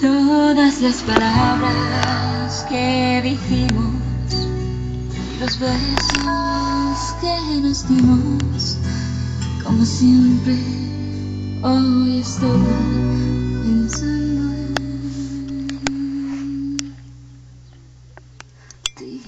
Todas las palabras que dijimos, los besos que nos dimos, como siempre, hoy estoy pensando en ti.